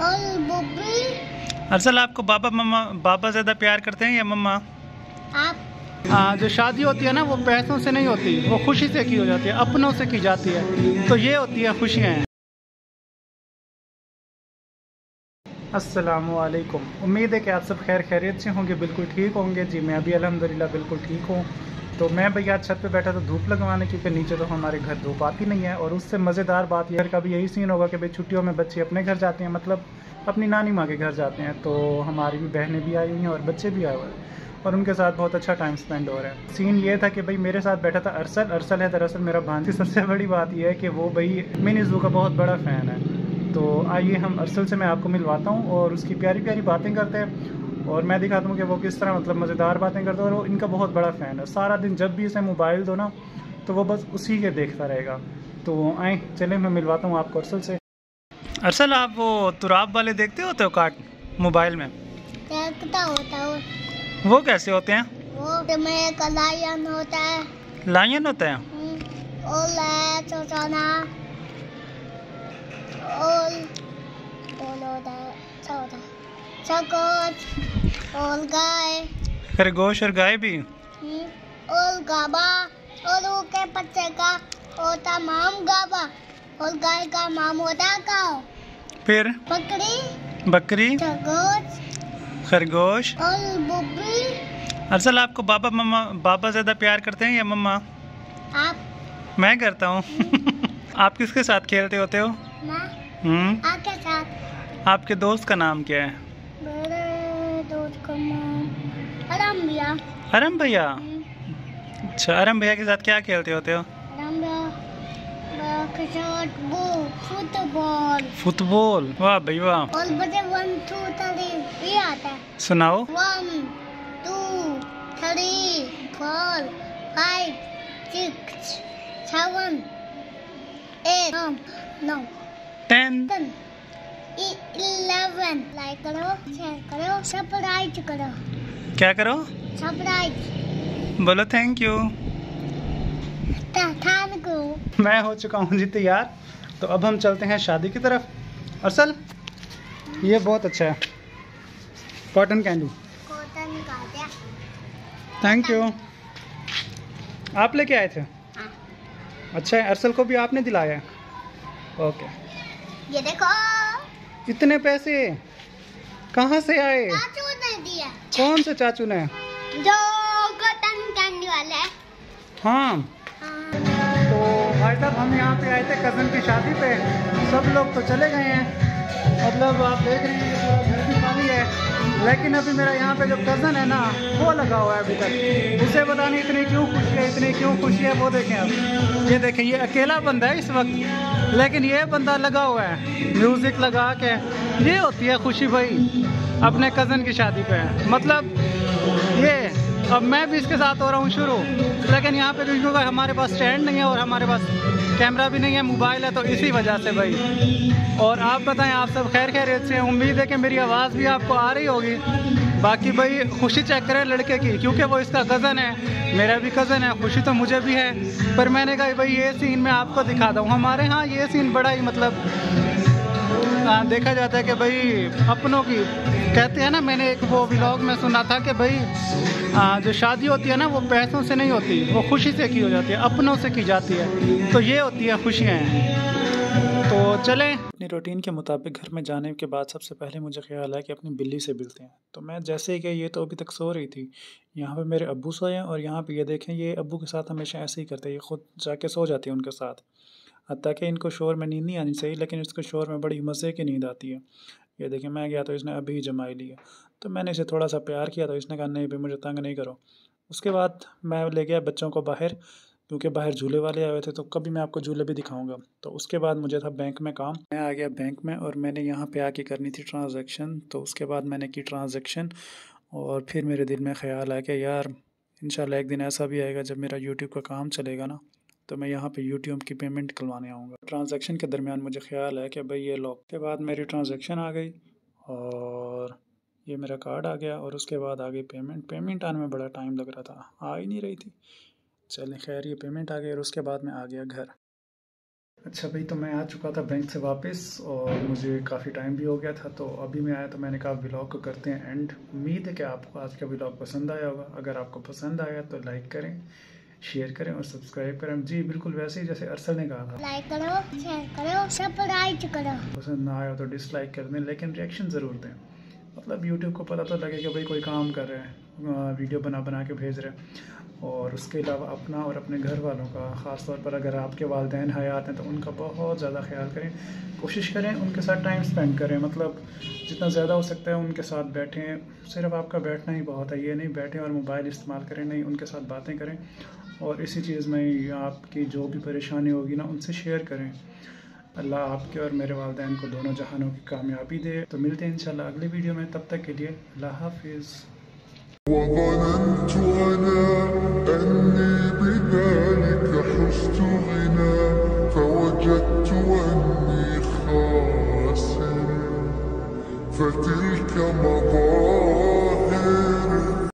और बुब्बी अरसल आपको बाबा मम्मा बाबा ज़्यादा प्यार करते हैं या मम्मा? आप हाँ जो शादी होती है ना वो पैसों से नहीं होती वो खुशी से की हो जाती है अपनों से की जाती है। तो ये होती है खुशियाँ। असलकुम उम्मीद है कि आप सब खैर खैरियत से होंगे बिल्कुल ठीक होंगे। जी मैं अभी अलहमदिल्ला बिल्कुल ठीक हूँ। तो मैं भैया छत पे बैठा तो धूप लगवाने क्योंकि नीचे तो हमारे घर धूप आती नहीं है। और उससे मज़ेदार बात यह का भी यही सीन होगा कि भाई छुट्टियों में बच्चे अपने घर जाते हैं मतलब अपनी नानी माँ के घर जाते हैं तो हमारी भी बहनें भी आई हुई हैं और बच्चे भी आए हुए हैं। और उनके साथ बहुत अच्छा टाइम स्पेंड हो रहा है। सीन ये था कि भाई मेरे साथ बैठा था अरसल। अरसल है दरअसल मेरा भांजी सबसे बड़ी बात यह है कि वो भाई मिनी जू का बहुत बड़ा फ़ैन है। तो आइए हम अरसल से मैं आपको मिलवाता हूँ और उसकी प्यारी प्यारी बातें करते हैं। और मैं दिखाता हूँ कि वो किस तरह मतलब मज़ेदार बातें करता है और वो इनका बहुत बड़ा फ़ैन है। सारा दिन जब भी इसे मोबाइल दो ना तो वो बस उसी के देखता रहेगा। तो आए चले मैं मिलवाता हूँ आपको अरसल से। अरसल आप वो तुराब वाले देखते होते हो कार्ड मोबाइल में? देखता होता है। वो कैसे होते हैं? वो में एक लायन होता है। लायन होते हैं? हम्म, और होता ना। और और होता होता है। चकोच और गाय। खरगोश और गाय भी। हम्म, और गाबा और उसके बच्चे का होता माम गाबा और गाय का माम होता काव फिर बकरी बकरी चकोच खरगोश। और बुब्बी। अरसल आपको बाबा मम्मा बाबा ज़्यादा प्यार करते हैं या मम्मा? आप? मैं करता हूँ। आप किसके साथ खेलते होते हो? मैं? हम्म। आपके साथ। आपके दोस्त का नाम क्या है? अरम भैया। अरम भैया? अच्छा अरम भैया के साथ क्या खेलते होते हो? फुटबॉल। फुटबॉल? वाह भाई वाह। और बजे वन टू थ्री भी आता है। सुनाओ। One two three four five six seven eight नौ। टेन टेन इलेवन लाइक करो शेयर करो सब्सक्राइब करो। क्या करो? सब्सक्राइब बोलो थैंक यू थैंक यू मैं हो चुका हूँ जी तैयार। तो अब हम चलते हैं शादी की तरफ़। अरसल ये बहुत अच्छा है। कॉटन कैंडी थैंक यू आप लेके आए थे? हाँ। अच्छा है अरसल को भी आपने दिलाया है। ओके ये देखो। इतने पैसे? कहाँ से आए? चाचू ने दिया। कौन से चाचू ने? जो कॉटन कैंडी वाले। हैं। हाँ। हाँ। तो भाई साहब हम यहाँ पे आए थे कज़न की शादी पे। सब लोग तो चले गए हैं। मतलब आप देख रहे हैं लेकिन अभी मेरा यहाँ पे जो कज़न है ना, वो लगा हुआ है अभी तक। उसे पता नहीं इतनी क्यों खुशी है, इतनी क्यों खुशी है, वो देखें अब। ये देखें, ये अकेला बंदा है इस वक्त, लेकिन ये बंदा लगा हुआ है। म्यूज़िक लगा के। ये होती है खुशी भाई, अपने कज़न की शादी पे। मतलब ये अब मैं भी इसके साथ हो रहा हूँ शुरू। लेकिन यहाँ पे भी क्योंकि हमारे पास स्टैंड नहीं है और हमारे पास कैमरा भी नहीं है मोबाइल है तो इसी वजह से भाई। और आप बताएँ, आप सब खैर खैरियत से उम्मीद है कि मेरी आवाज़ भी आपको आ रही होगी। बाकी भाई, खुशी चेक करें लड़के की, क्योंकि वो इसका कज़न है, मेरा भी कज़न है, खुशी तो मुझे भी है। पर मैंने कहा, भाई, ये सीन मैं आपको दिखा दूँ। हमारे यहाँ ये सीन बड़ा ही मतलब आ, देखा जाता है कि भाई अपनों की कहते हैं ना मैंने एक वो ब्लॉग में सुना था कि भाई आ, जो शादी होती है ना वो पैसों से नहीं होती वो खुशी से की हो जाती है अपनों से की जाती है। तो ये होती है खुशियाँ। तो चलें। अपनी रूटीन के मुताबिक घर में जाने के बाद सबसे पहले मुझे ख्याल है कि अपनी बिल्ली से मिलते हैं। तो मैं जैसे ही गया ये तो अभी तक सो रही थी। यहाँ पे मेरे अब्बू सोए हैं और यहाँ पे ये देखें ये अबू के साथ हमेशा ऐसे ही करते हैं ये खुद जाके सो जाती है उनके साथ। हत्या कि इनको शोर में नींद नहीं आनी चाहिए, लेकिन इसको शोर में बड़ी मज़े की नींद आती है। ये देखिए, मैं गया तो इसने अभी ही जमाई लिया तो मैंने इसे थोड़ा सा प्यार किया तो इसने कहा, नहीं भाई, मुझे तंग नहीं करो। उसके बाद मैं ले गया बच्चों को बाहर, क्योंकि बाहर झूले वाले आए थे तो कभी मैं आपको झूले भी दिखाऊँगा। तो उसके बाद मुझे था बैंक में काम। मैं आ गया बैंक में और मैंने यहाँ पे आके करनी थी ट्रांजैक्शन। तो उसके बाद मैंने की ट्रांजैक्शन और फिर मेरे दिल में ख्याल आया कि यार, इंशाल्लाह एक दिन ऐसा भी आएगा जब मेरा यूट्यूब का काम चलेगा ना। तो मैं यहाँ पे यूट्यूब की पेमेंट करवाने आऊँगा। ट्रांजैक्शन के दरमियान मुझे ख्याल है कि भाई ये लॉक के बाद मेरी ट्रांजैक्शन आ गई और ये मेरा कार्ड आ गया और उसके बाद आ गई पेमेंट पेमेंट आने में बड़ा टाइम लग रहा था। आ ही नहीं रही थी। चलें खैर, ये पेमेंट आ गई और उसके बाद मैं आ गया घर। अच्छा भाई तो मैं आ चुका था बैंक से वापस और मुझे काफ़ी टाइम भी हो गया था तो अभी मैं आया तो मैंने कहा ब्लॉग को करते हैं एंड उम्मीद है कि आपको आज का ब्लॉग पसंद आया होगा। अगर आपको पसंद आया तो लाइक करें। शेयर करें और सब्सक्राइब करें। जी बिल्कुल वैसे ही जैसे अरसल ने कहा था। लाइक करो शेयर करो सब्सक्राइब करो। पसंद ना आया तो डिसलाइक कर दें लेकिन रिएक्शन ज़रूर दें। मतलब यूट्यूब को पता तो लगे कि भाई कोई काम कर रहे हैं वीडियो बना बना के भेज रहे हैं। और उसके अलावा अपना और अपने घर वालों का ख़ास तौर पर अगर आपके वालदेन हयात हैं तो उनका बहुत ज़्यादा ख्याल करें। कोशिश करें उनके साथ टाइम स्पेंड करें। मतलब जितना ज़्यादा हो सकता है उनके साथ बैठें। सिर्फ़ आपका बैठना ही बहुत है ये नहीं बैठें और मोबाइल इस्तेमाल करें नहीं उनके साथ बातें करें। और इसी चीज़ में आपकी जो भी परेशानी होगी ना, उनसे शेयर करें। अल्लाह आपके और मेरे वालदेन को दोनों जहानों की कामयाबी दे। तो मिलते हैं इन अगली वीडियो में, तब तक के लिए अल्लाह हाफिज़।